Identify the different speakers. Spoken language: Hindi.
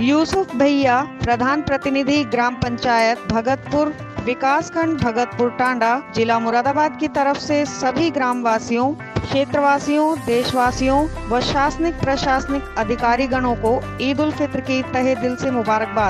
Speaker 1: यूसुफ भैया, प्रधान प्रतिनिधि ग्राम पंचायत भगतपुर विकास खंड भगतपुर टांडा, जिला मुरादाबाद की तरफ़ से सभी ग्रामवासियों, क्षेत्रवासियों, देशवासियों व शासनिक प्रशासनिक अधिकारी गणों को ईद उल फित्र की तहे दिल से मुबारकबाद।